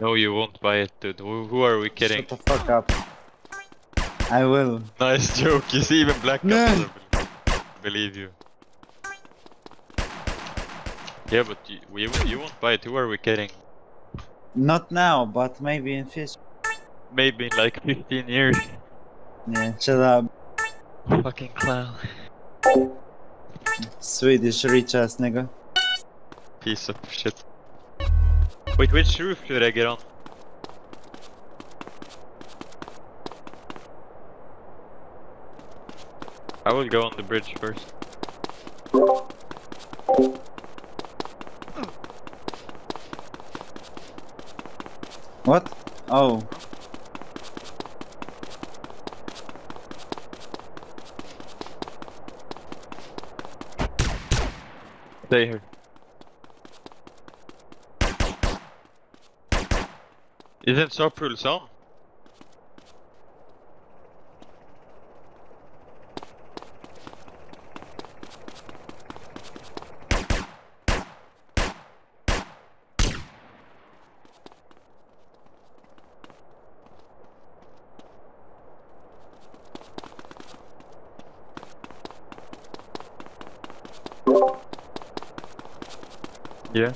No, you won't buy it, dude. Who, who are we kidding? Shut the fuck up. I will. Nice joke. You see, even Black Ops believe, believe you. Yeah, but you, you, you won't buy it. Who are we kidding? Not now, but maybe in future. Maybe in like 15 years. Yeah, shut up. Fucking clown. Swedish rich ass nigga. Piece of shit. Wait, which roof should I get on? I will go on the bridge first. What? Oh. Stay here. Isn't Soprul's on? Yeah.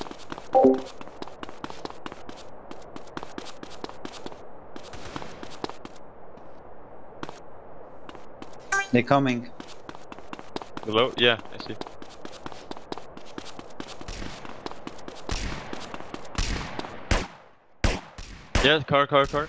They're coming. Below? Yeah, I see. Yeah, car, car, car.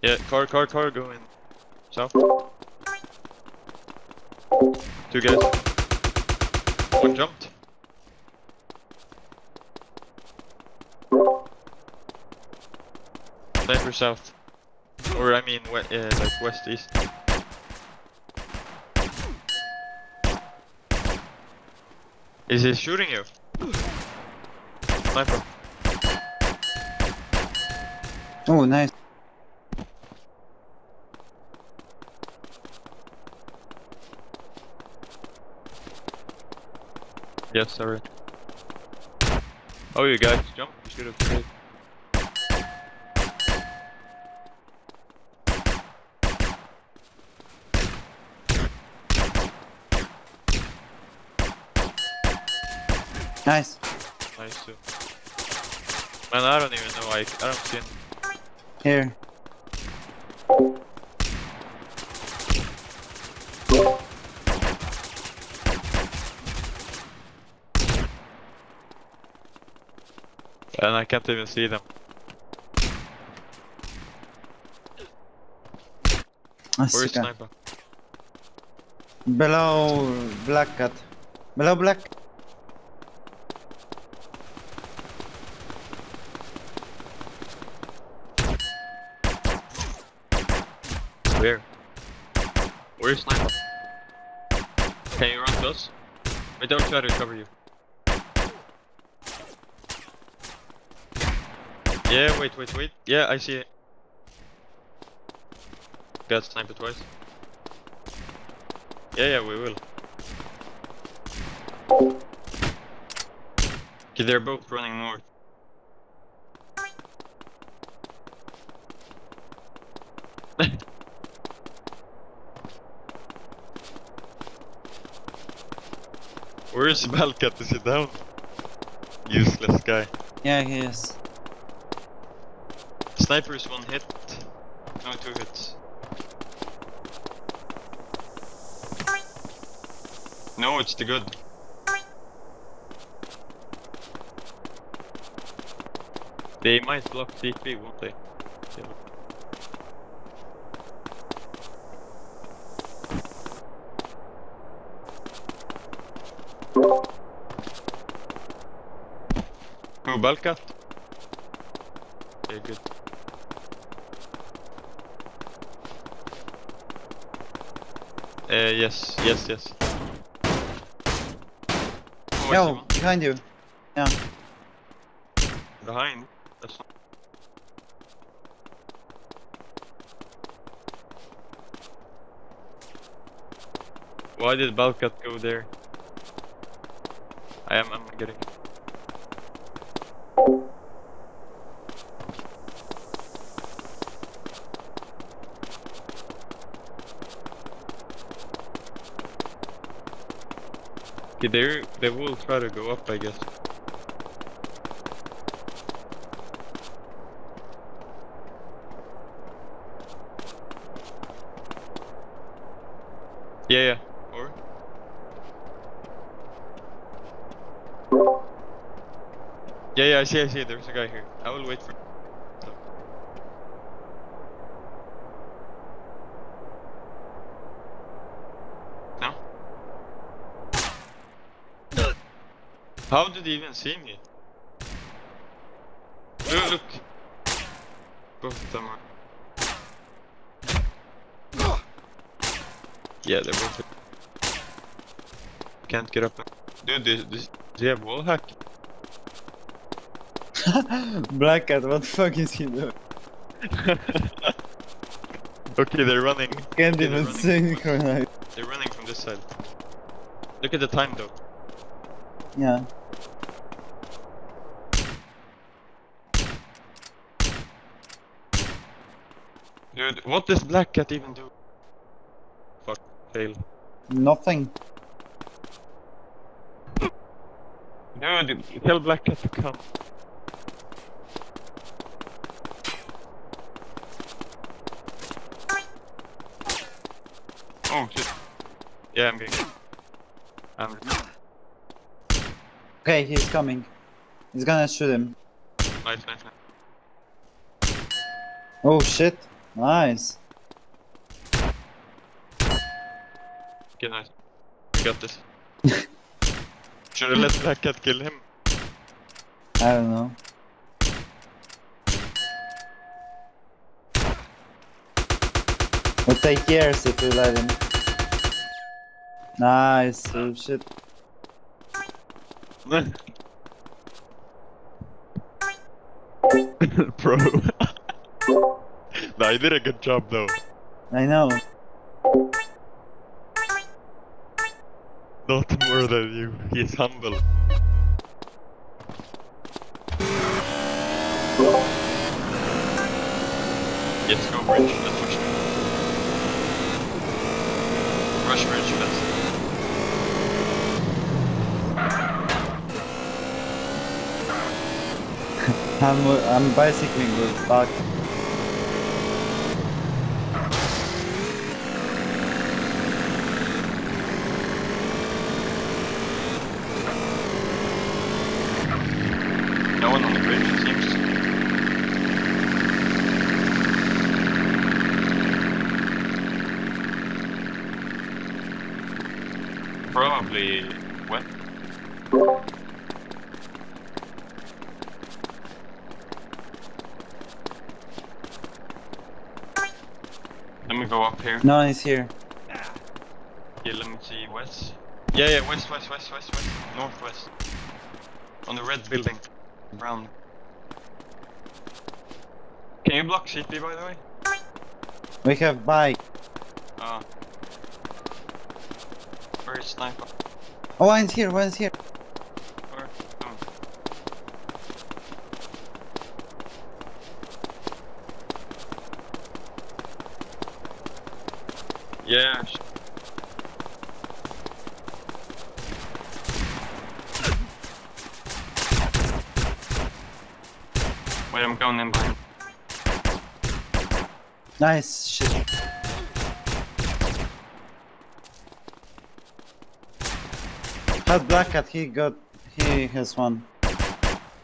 Yeah, car, car, car, going south. Two guys. One jumped. Sniper south. Or I mean, we uh, like west east. Is he shooting you? Sniper. Oh, nice. Yes, sorry. Oh, you guys jump. You should have played. Nice. Nice too. Man, I don't even know. I, I don't see. Him. Here. And I can't even see them. Where's Asika. sniper? Below black cat. Below black. Where? Where's sniper? Can you run? Wait, don't try to cover you. Yeah, wait, wait, wait. Yeah, I see it. Got sniper twice. Yeah, yeah, we will. Okay, they're both running north. Where is Balkat to sit down? Useless guy. Yeah, he is. Sniper is one hit. No, two hits. No, it's the good. They might block CP, won't they? Yeah. Okay, good. Uh, yes, yes, yes. Oh, I Yo, one. behind you. Yeah. Behind. That's fine. Why did Balkat go there? I am, I'm getting. Okay, they they will try to go up, I guess. Yeah, yeah. Or? Yeah, yeah, I see, I see. There's a guy here. I will wait for. No? How did he even see me? Look, look. Both of them are. Yeah, they're both. Can't get up. Dude, this, this, they have wall hack. Black Cat, what the fuck is he doing? okay, they're running. Can't Okay, even synchronize. They're running from this side. Look at the time though. Yeah. Dude, what does Black Cat even do? Fuck, fail. Nothing. Dude, tell Black Cat to come. Oh shit. Yeah, I'm getting. I'm. Okay, he's coming. He's gonna shoot him. Nice, nice, nice. Oh shit. Nice. Okay, nice. Got this. Should I let Black Cat kill him? I don't know. We'll take years if we let him. Nice. Oh shit. Bro. nah, he did a good job though. I know. Not more than you. He's humble. Yes, go bridge. Let's rush. Rush bridge, let's. I'm I'm bicycling with Buck. No one on the bridge, it seems. Probably wet. Let me go up here. No, he's here. Yeah, let me see west. Yeah, yeah, west, west, west, west, west, northwest. On the red building, brown. Can you block CP by the way? We have bike. Ah. Where is sniper? Oh, one's here. One's here. Where? Oh. Yeah. sh- Wait, I'm going in behind. Nice shit. That black cat. He got. He has one.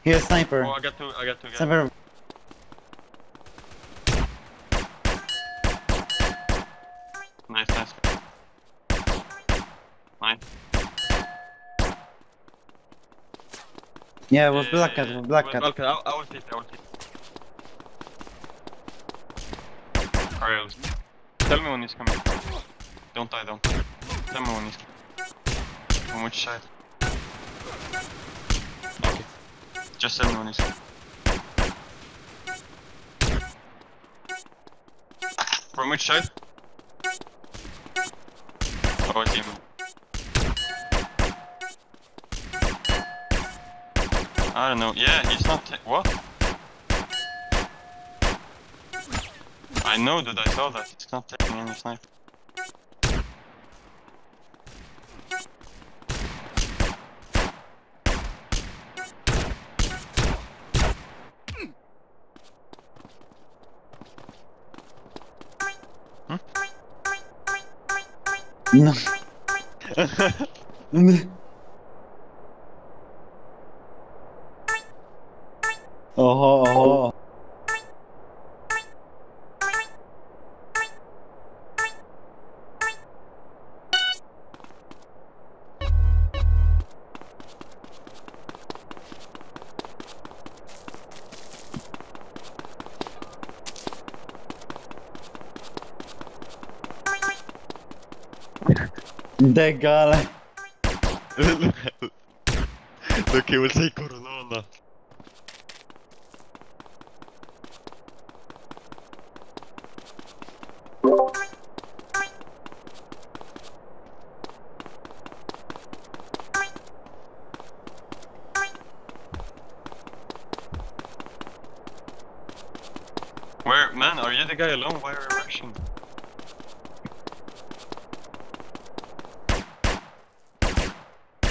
He has sniper. Oh, I got two, I got two guys. Sniper. Nice, nice. Nice. Yeah, with black cat. Uh, With black cat. Okay, I, I will see, I will see. Rails. Tell me when he's coming. Don't die, don't. Tell me when he's coming. On which side? Okay. Just tell me when he's coming. From which side? Oh, team. I don't know. Yeah, he's not. What? I know that I saw that. It's not taking any snipe. No. Oho, oho. Det är galet. Look, he will say Coronana. Where, man, are you the guy alone? Why are you rushing?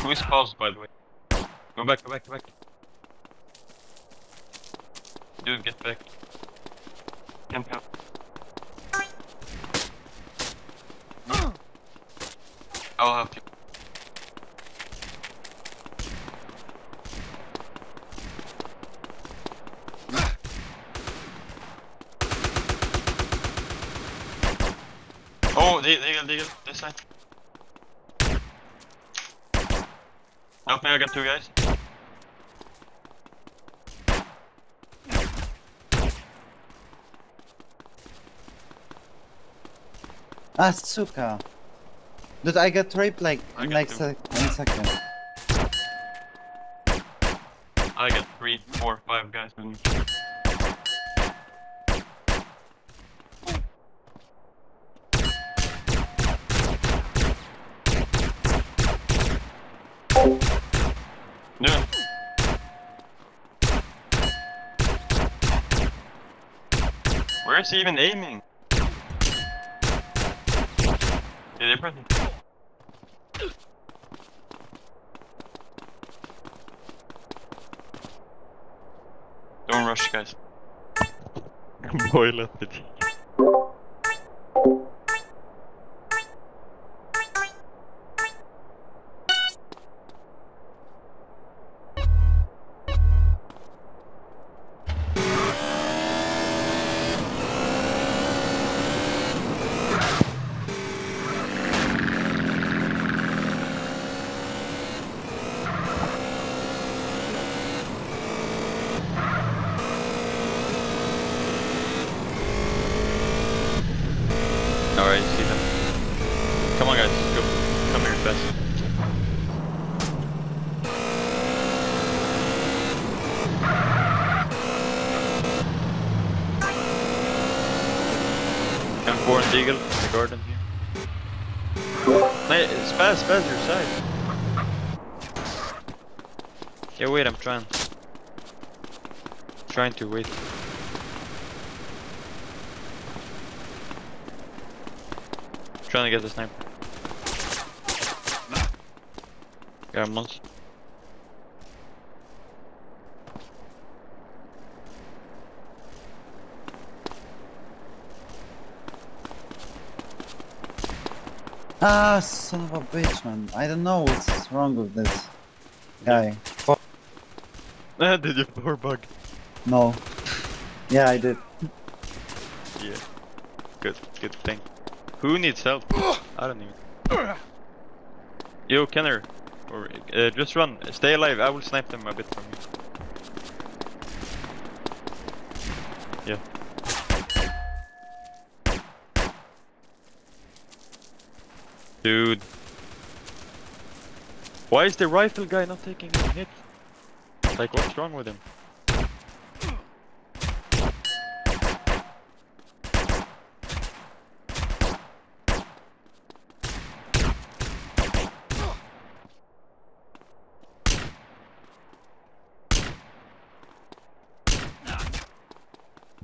Who is paused, by the way? Go back, go back, go back. Dude, get back. Can't. I'll help you. Oh, they, they, they, this side. Help me, I got two guys. Ah, Asuka. Dude, I got raped like I in like sec one second. I got three, four, five guys with me. Dude. Where is he even aiming? Did they're pressing. Don't rush, guys. Boy up the M4 and Deagle in the garden here. Mate, spaz, spaz your side. Yeah, wait, I'm trying. Trying to wait. Trying to get the sniper. Got a. Ah, son of a bitch, man. I don't know what's wrong with this guy. Fuck. Did you poor bug? No. Yeah, I did. Yeah. Good, good thing. Who needs help? I don't even. Yo, Kenner. Or, uh, just run. Stay alive. I will snipe them a bit from you. Dude. Why is the rifle guy not taking any hit? Like, what's wrong with him?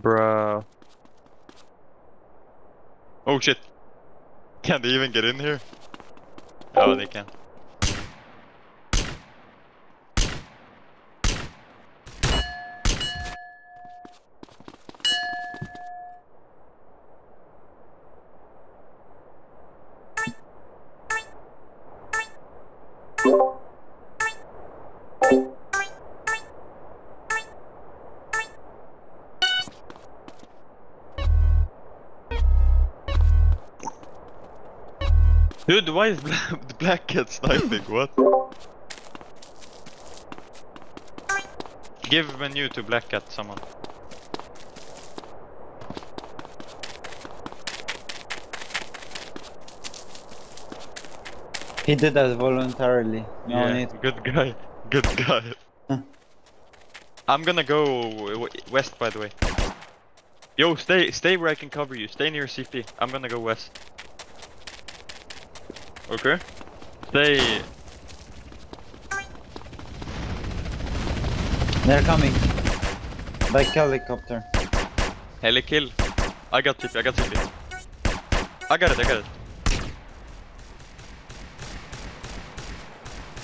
Bruh. Oh shit. Can't they even get in here? Can. Dude, why is black cat sniping? What? Give menu to black cat, someone. He did that voluntarily. No yeah, need. good guy. Good guy. I'm gonna go west, by the way. Yo, stay, stay where I can cover you. Stay near CP. I'm gonna go west. Okay. Stay. They're coming. By helicopter. Heli kill. I got CP. I got CP. I got it. I got it.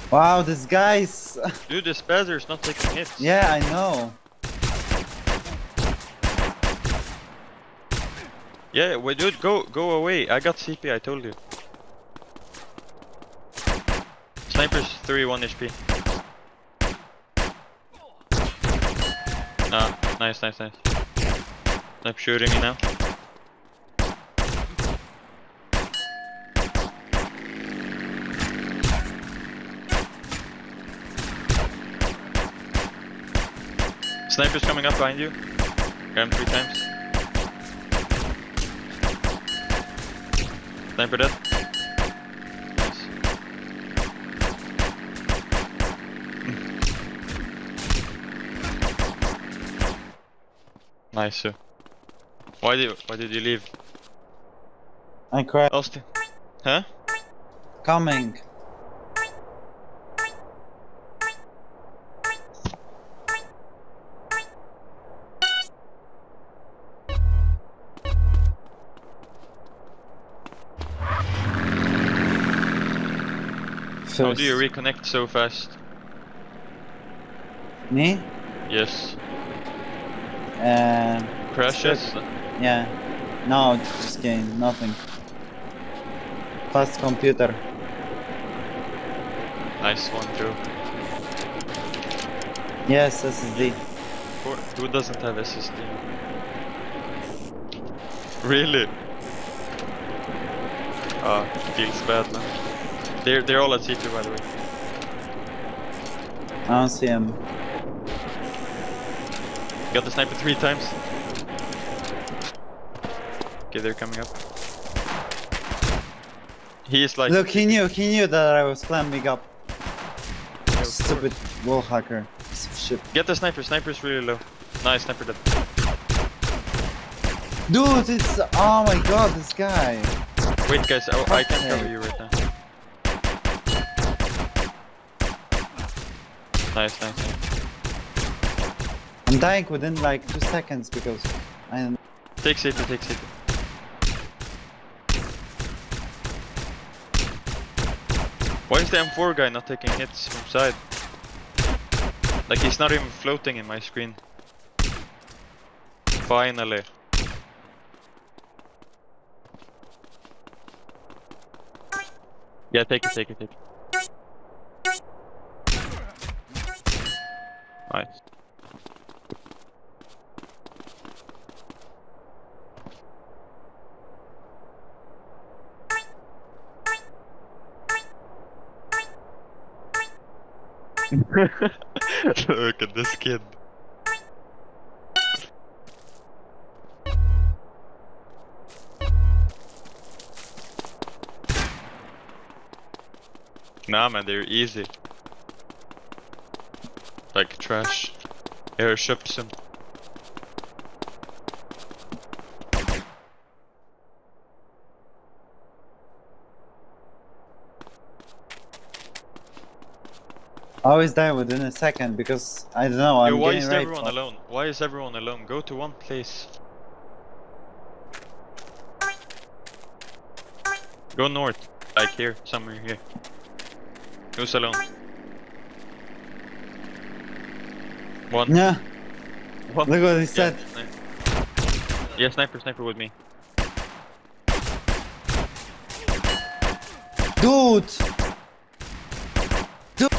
Wow, this guy's. Dude, This Spazzer's not taking hits. yeah, I know. Yeah, wait, dude, go go away. I got CP. I told you. Sniper's 3 1 HP. Ah, nice, nice, nice. Sniper shooting me now. Sniper's coming up behind you. Got him three times. Sniper dead. Nice. Why did why did you leave? I cried. Austin? Huh? Coming. How do you reconnect so fast? Me? Yes. Uh, Crashes? yeah. No, just game, nothing. Fast computer. Nice one, Joe. Yes, SSD. Who who doesn't have SSD? Really? Ah, feels bad, man. They're they're all at CP by the way. I don't see him. Got the sniper three times. Okay, they're coming up. He is like Look, he knew, he knew that I was climbing up. Stupid wall hacker. Shit. Get the sniper. Sniper's really low. Nice sniper dead. Dude, it's oh my god, this guy. Wait, guys, I, I can cover you right now. Nice, nice, nice. I'm dying within like two seconds because I'm. Take CP, take CP. Why is the M4 guy not taking hits from side? Like he's not even floating in my screen. Finally. Yeah, take it, take it, take it. They're easy. Like trash. Airships and I always die within a second because I don't know. I'm Yo, why is everyone alone? Why is everyone alone? Go to one place. Go north, like here, somewhere here. Who's alone? One. Yeah, One. look what he Yeah, said. sniper. Yeah, sniper, sniper with me. Dude! Dude!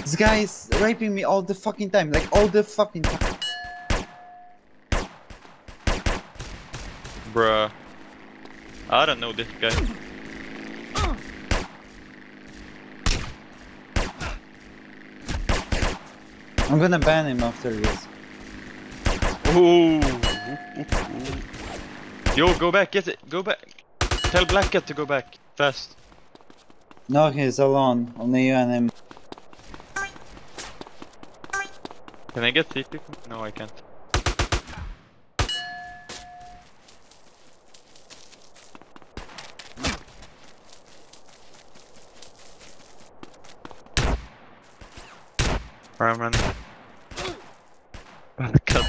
This guy is raping me all the fucking time, like all the fucking time. Bruh. I don't know this guy. I'm gonna ban him after this. Ooh. Yo, go back, get it, go back. Tell Black Cat to go back, fast. No, he's alone. Only you and him. Can I get CP? No, I can't. I'm running. Cut.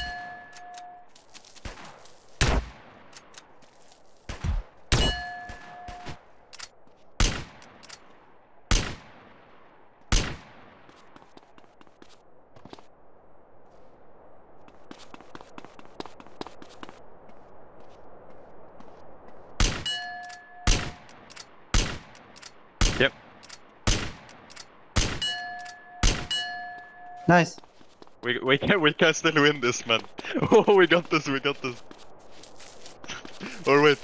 Yep. Nice. We we can we can still win this, man. Oh, we got this. We got this. or wait.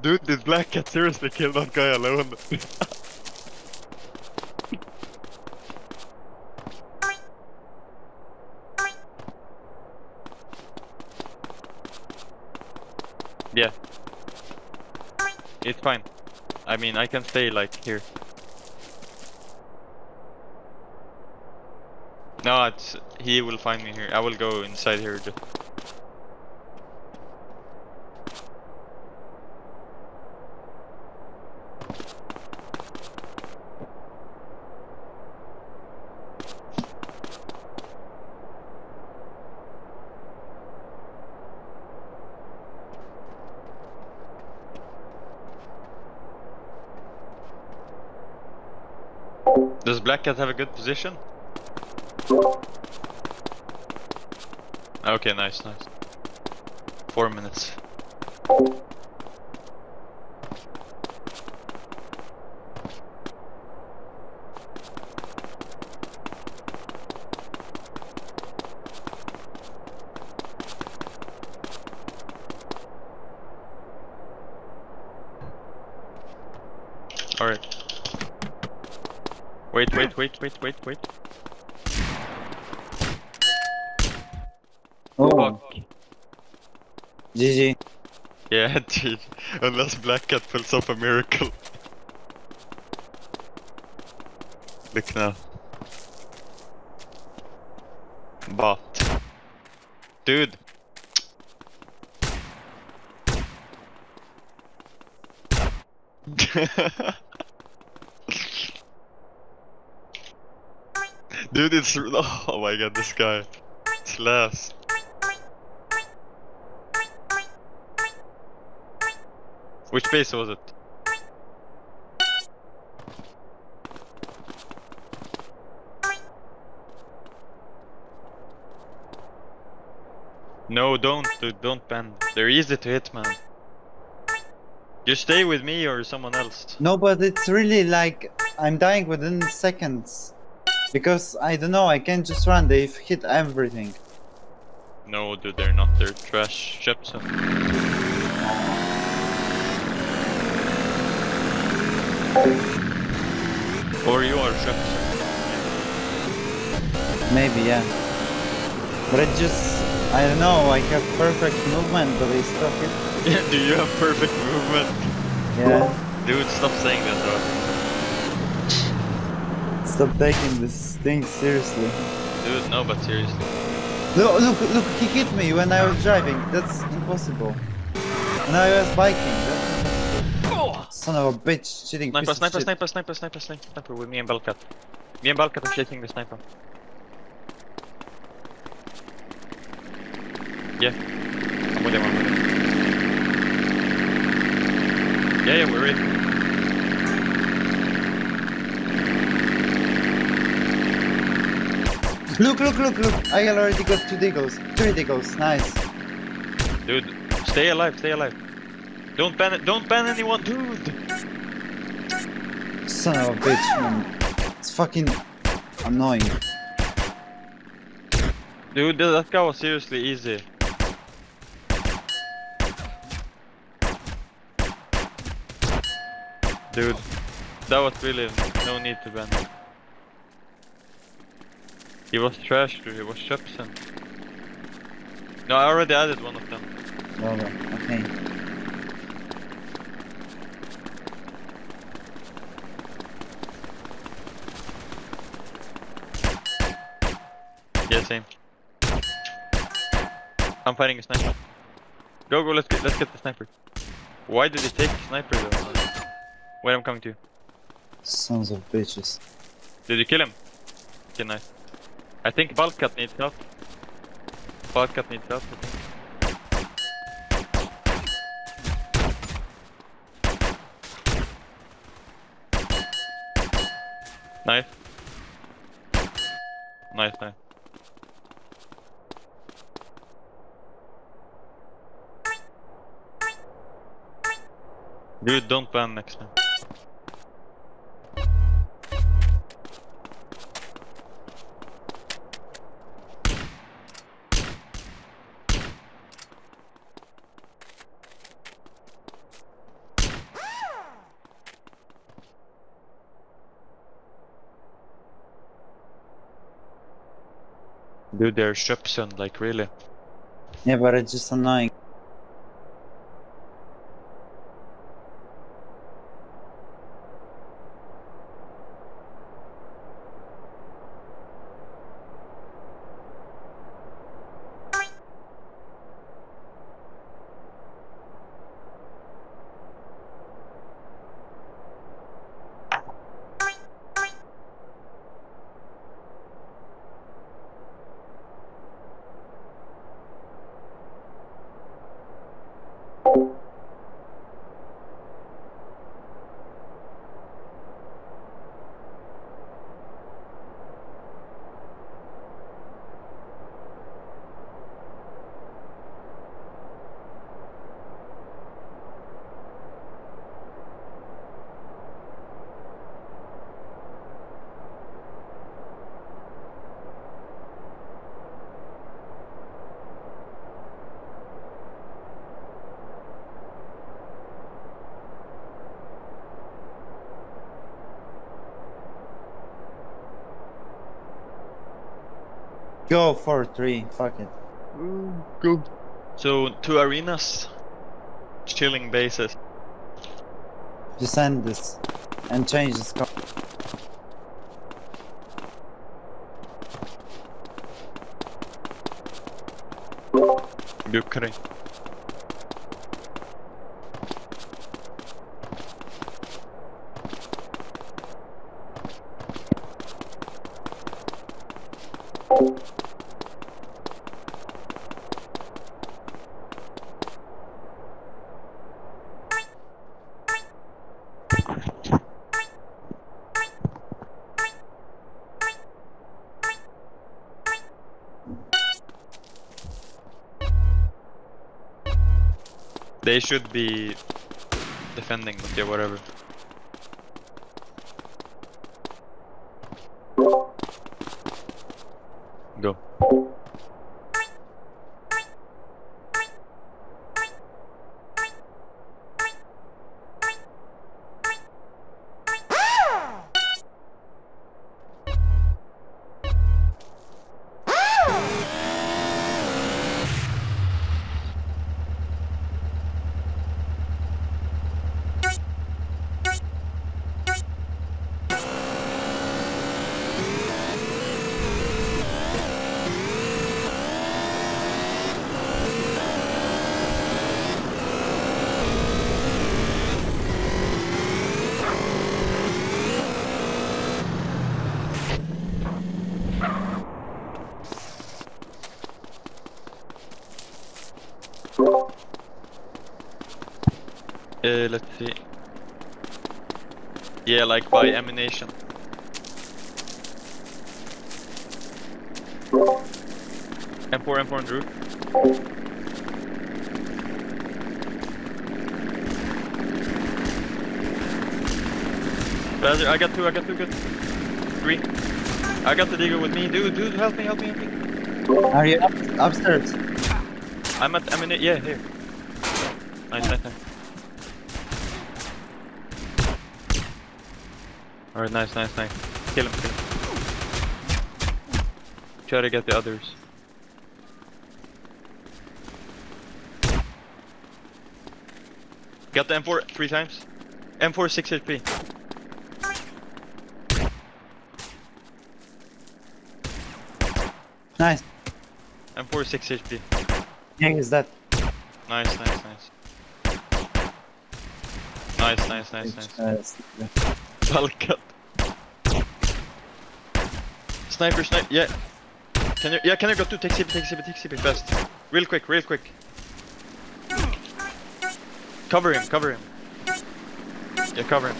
Dude, did Black Cat seriously kill that guy alone? yeah. It's fine. I mean, I can stay like here. No, it's he will find me here. I will go inside here. Does Black Cat have a good position? Okay, nice, nice. Four minutes. Alright. Wait, wait, wait, wait, wait, wait. Oh, Fuck. GG. Yeah, dude. Unless Black Cat pulls off a miracle. Look now. Bot. Dude. Dude, it's oh my god, this guy. It's last. Which base was it? No, don't, dude, don't ban. They're easy to hit, man. Just stay with me or someone else. No, but it's really like I'm dying within seconds. Because I don't know, I can't just run, they've hit everything. No, dude, they're not. They're trash ships. Or you are ships. Maybe, yeah. But it just, I don't know, I have perfect movement, but they I it. Yeah, Do you have perfect movement? Yeah. Dude, stop saying that, Stop taking this thing seriously. Dude, no, but seriously. Look, look, look, he hit me when I was driving. That's impossible. When I was biking. Son of a bitch, cheating Sniper, sniper, sniper, sniper, sniper, sniper, sniper with me and Belkat. Me and Belkat are shaking the sniper. Yeah. I'm with him, I'm with him. Yeah, yeah, we're in. Look, look, look, look! I already got two deagles. Three deagles, nice. Dude, stay alive, stay alive. Don't ban it, don't ban anyone, dude! Son of a bitch, man. It's fucking annoying. Dude, that guy was seriously easy. Dude, that was really no need to ban. He was trash, dude. He was Shepson. No, I already added one of them. Well, well, okay. Yeah, same. I'm fighting a sniper. Go, go. Let's get, let's get the sniper. Why did he take the sniper though? Wait, I'm coming to you. Sons of bitches. Did you kill him? Okay, nice. I think Balkat needs help. Balkat needs help, I think. Nice. Nice, nice. Dude, don't ban next time. Dude, they're Shepson, like really. Yeah, but it's just annoying. Go for three, fuck it. Mm, Go. So, two arenas. Chilling bases. Just end this. And change the score. Ukraine. They should be defending, okay, whatever. Uh, let's see. Yeah, like by Ammu-Nation. M4, M4 on the roof. I got two, I got two, good. Three. I got the digger with me. Dude, dude, help me, help me, help me. Are you up, upstairs? I'm at emanate, yeah, here. Nice, nice, nice. Alright, nice, nice, nice. Kill him, kill him. Try to get the others. Got the M4 three times. M4 6 HP. Nice. M4 6 HP. Yeah, is dead. Nice, nice, nice. Nice, nice, nice, nice. Well cut. Sniper, sniper, yeah. Can you, yeah, can you go to take CP, take CP, take CP fast. Real quick, real quick. Cover him, cover him. Yeah, cover him.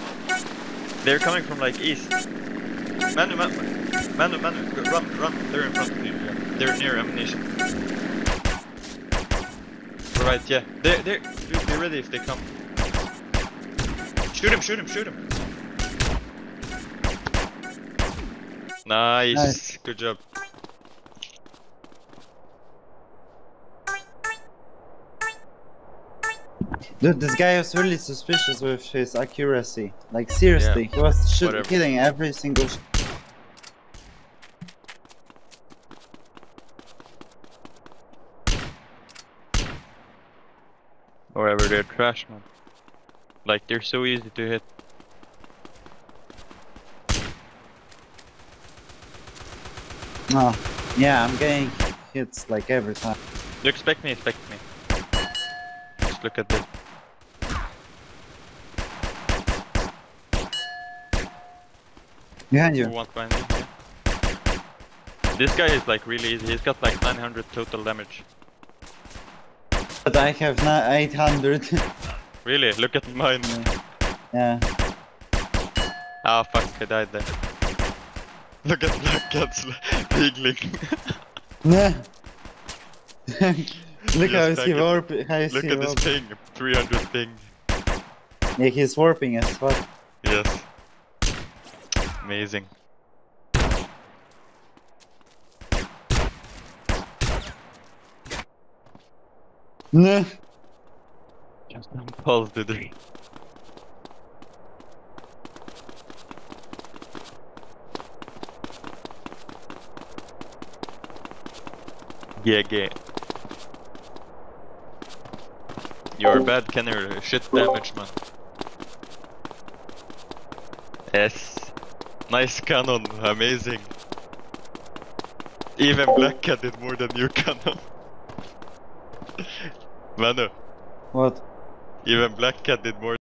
They're coming from like east. Manu, Manu, Manu, Manu, run, run. They're in front of you. Yeah. They're near ammunition. Right, yeah. They're, they're, be ready if they come. Shoot him, shoot him, shoot him. Nice. Nice. Good job. Dude, this guy was really suspicious with his accuracy. Like seriously, he was shoot- Whatever. hitting every single. Sh- Wherever they're trash, man. Like they're so easy to hit. Oh, yeah, I'm getting hits like every time. You expect me, expect me. Just look at this. Behind you. wants behind me? This guy is like really easy. He's got like 900 total damage. But I have na- 800. Really? Look at mine. yeah. Ah, fuck, I died there. Look at Black Cat's pigling. Nah. Look how Just is he like it. warping. Look at this ping. 300 ping. Yeah, he's warping as fuck. Yes. Amazing. Nah. Just pulse did it. Yeah, gay. You're oh. bad, Kenner. Shit damage, man. Yes. Nice Kenner. Amazing. Even oh. Black Cat did more than you, Kenner. Manu. What? Even Black Cat did more